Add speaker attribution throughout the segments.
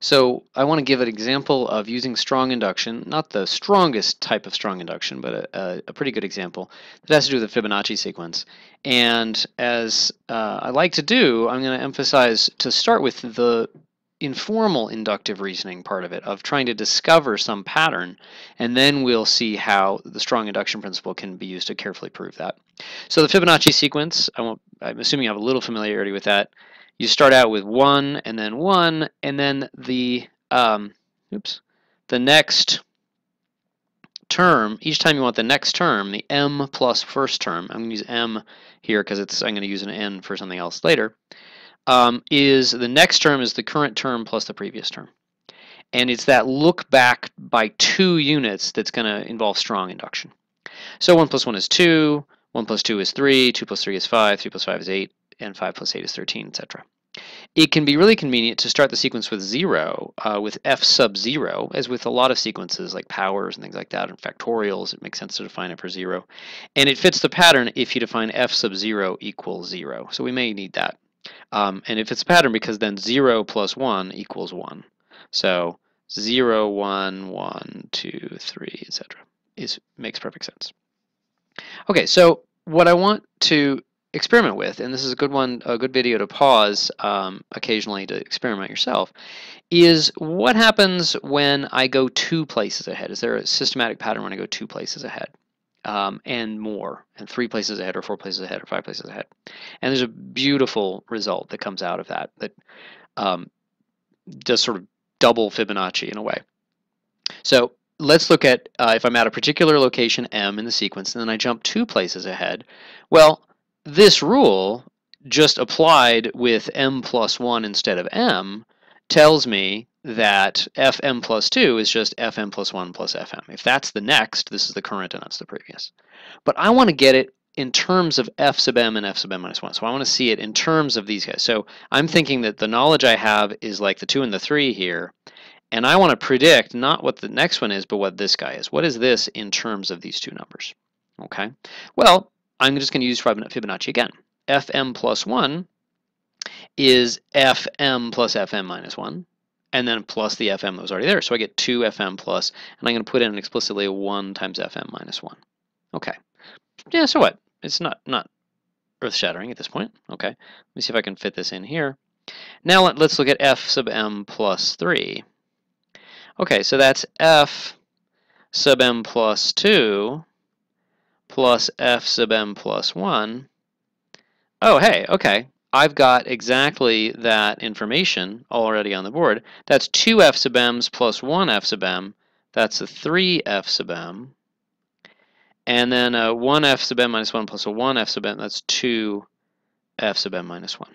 Speaker 1: So I want to give an example of using strong induction, not the strongest type of strong induction, but a, a, pretty good example that has to do with the Fibonacci sequence. And as uh, I like to do, I'm going to emphasize to start with the informal inductive reasoning part of it, of trying to discover some pattern, and then we'll see how the strong induction principle can be used to carefully prove that. So the Fibonacci sequence, I I'm assuming you have a little familiarity with that. You start out with 1 and then 1, and then the, um, oops, the next term, each time you want the next term, the m plus first term, I'm going to use m here because it's I'm going to use an n for something else later, um, is the next term is the current term plus the previous term. And it's that look back by two units that's going to involve strong induction. So 1 plus 1 is 2, 1 plus 2 is 3, 2 plus 3 is 5, 3 plus 5 is 8, and 5 plus 8 is 13, etc. It can be really convenient to start the sequence with 0, uh, with f sub 0, as with a lot of sequences like powers and things like that, and factorials, it makes sense to define it for 0. And it fits the pattern if you define f sub 0 equals 0. So we may need that. Um, and if it's a pattern, because then 0 plus 1 equals 1. So 0, 1, 1, 2, 3, etc. is makes perfect sense. Okay, so what I want to experiment with, and this is a good one, a good video to pause um, occasionally to experiment yourself, is what happens when I go two places ahead? Is there a systematic pattern when I go two places ahead? um, and more, and three places ahead, or four places ahead, or five places ahead. And there's a beautiful result that comes out of that that um, does sort of double Fibonacci in a way. So let's look at uh, if I'm at a particular location M in the sequence, and then I jump two places ahead. Well, this rule just applied with M plus 1 instead of M tells me that fm plus 2 is just fm plus 1 plus fm. If that's the next, this is the current and that's the previous. But I want to get it in terms of f sub m and f sub m minus 1. So I want to see it in terms of these guys. So I'm thinking that the knowledge I have is like the 2 and the 3 here. And I want to predict not what the next one is, but what this guy is. What is this in terms of these two numbers? Okay. Well, I'm just going to use Fibonacci again. fm plus 1 is fm plus fm minus 1 and then plus the fm that was already there. So I get 2 fm plus, and I'm going to put in explicitly 1 times fm minus 1. Okay. Yeah, so what? It's not, not earth-shattering at this point. Okay. Let me see if I can fit this in here. Now let, us look at f sub m plus 3. Okay, so that's f sub m plus 2 plus f sub m plus 1. Oh, hey, okay. I've got exactly that information already on the board. That's 2 f sub m's plus 1 f sub m. That's a 3 f sub m. And then a 1 f sub m minus 1 plus a 1 f sub m, that's 2 f sub m minus 1.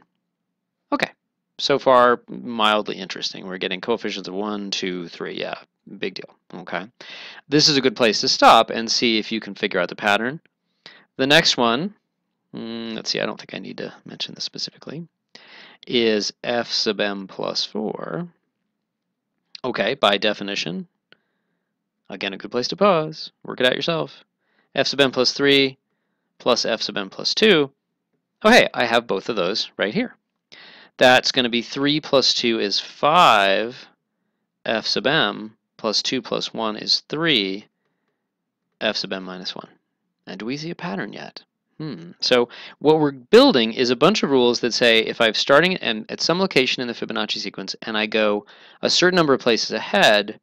Speaker 1: Okay, so far mildly interesting. We're getting coefficients of 1, 2, 3. Yeah, big deal. Okay, this is a good place to stop and see if you can figure out the pattern. The next one mm, let's see, I don't think I need to mention this specifically, is f sub m plus 4. Okay, by definition, again, a good place to pause. Work it out yourself. f sub m plus 3 plus f sub m plus 2. Oh, hey, I have both of those right here. That's going to be 3 plus 2 is 5 f sub m plus 2 plus 1 is 3 f sub m minus 1. And do we see a pattern yet? Hmm. So what we're building is a bunch of rules that say if I'm starting at some location in the Fibonacci sequence and I go a certain number of places ahead,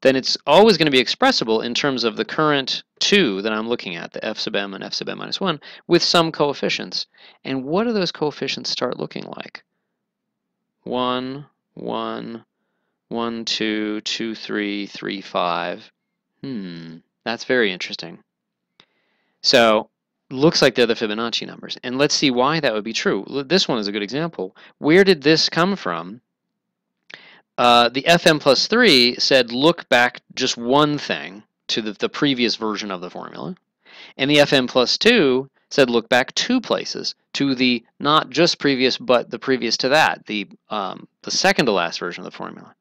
Speaker 1: then it's always going to be expressible in terms of the current two that I'm looking at, the f sub m and f sub m minus 1, with some coefficients. And what do those coefficients start looking like? 1, 1, 1, 2, 2, 3, 3, 5. Hmm, that's very interesting. So looks like they're the Fibonacci numbers. And let's see why that would be true. This one is a good example. Where did this come from? Uh, the FM plus 3 said look back just one thing to the, the previous version of the formula. And the FM plus 2 said look back two places to the not just previous but the previous to that, the, um, the second to last version of the formula.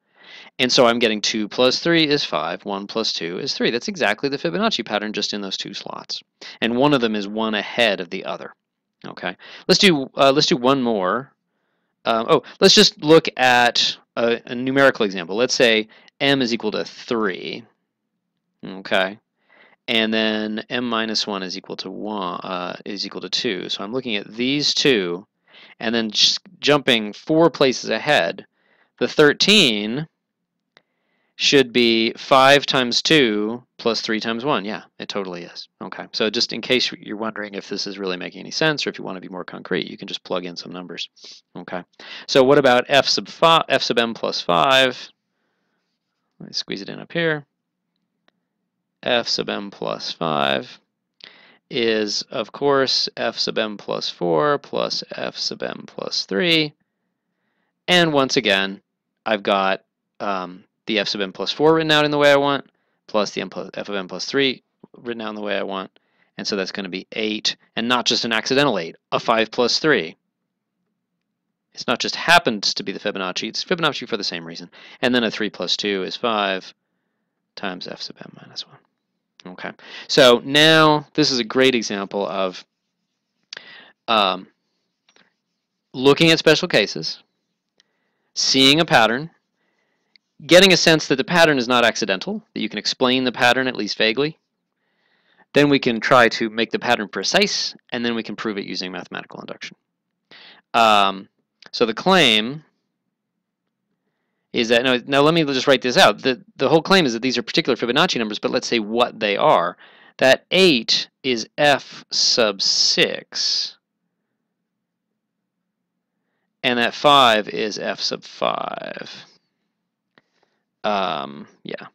Speaker 1: And so I'm getting 2 plus 3 is 5, 1 plus 2 is 3. That's exactly the Fibonacci pattern just in those two slots. And one of them is one ahead of the other. Okay, let's do, uh, let's do one more. Um, oh, let's just look at a, a numerical example. Let's say m is equal to 3, okay, and then m minus 1 is equal to 1 uh, is equal to 2. So I'm looking at these two, and then jumping four places ahead. The 13 should be 5 times 2 plus 3 times 1. Yeah, it totally is. Okay, so just in case you're wondering if this is really making any sense or if you want to be more concrete, you can just plug in some numbers. Okay, so what about f sub, f sub m plus 5? Let me squeeze it in up here. f sub m plus 5 is, of course, f sub m plus 4 plus f sub m plus 3. And once again, I've got um, the f sub n plus 4 written out in the way I want, plus the m plus, f of n plus 3 written out in the way I want. And so that's going to be 8, and not just an accidental 8, a 5 plus 3. It's not just happens to be the Fibonacci, it's Fibonacci for the same reason. And then a 3 plus 2 is 5 times f sub n minus 1. Okay, so now this is a great example of um, looking at special cases, seeing a pattern, getting a sense that the pattern is not accidental, that you can explain the pattern at least vaguely. Then we can try to make the pattern precise, and then we can prove it using mathematical induction. Um, so the claim is that, now, now let me just write this out. The, the whole claim is that these are particular Fibonacci numbers, but let's say what they are. That 8 is f sub 6, and that 5 is f sub 5 um, yeah,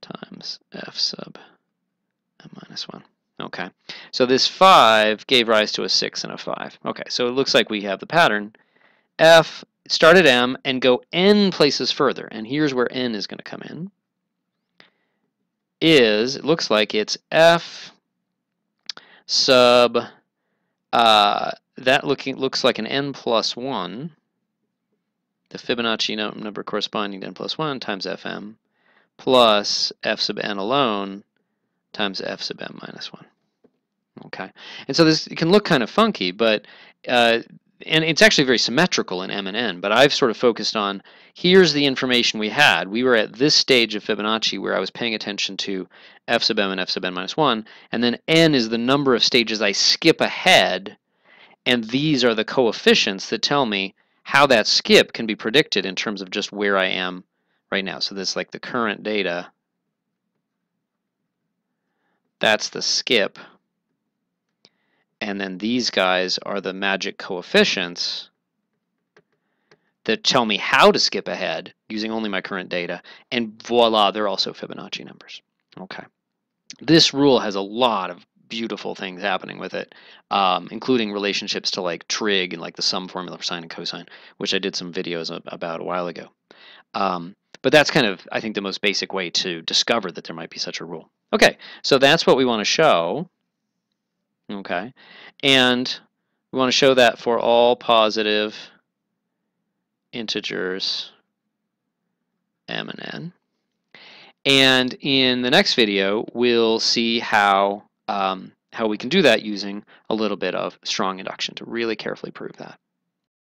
Speaker 1: times f sub m minus 1. Okay, so this 5 gave rise to a 6 and a 5. Okay, so it looks like we have the pattern. f start at m and go n places further, and here's where n is going to come in, is, it looks like it's f sub, uh, that looking looks like an n plus 1, the Fibonacci number corresponding to n plus 1 times fm plus f sub n alone times f sub m minus 1. Okay, and so this can look kind of funky, but uh, and it's actually very symmetrical in M and N, but I've sort of focused on here's the information we had. We were at this stage of Fibonacci where I was paying attention to f sub m and f sub n minus 1, and then n is the number of stages I skip ahead, and these are the coefficients that tell me how that skip can be predicted in terms of just where I am right now. So this like the current data. That's the skip. And then these guys are the magic coefficients that tell me how to skip ahead using only my current data. And voila, they're also Fibonacci numbers. Okay. This rule has a lot of beautiful things happening with it, um, including relationships to like trig and like the sum formula for sine and cosine, which I did some videos about a while ago. Um, but that's kind of, I think, the most basic way to discover that there might be such a rule. Okay, so that's what we want to show. Okay, and we want to show that for all positive integers m and n. And in the next video, we'll see how um, how we can do that using a little bit of strong induction to really carefully prove that.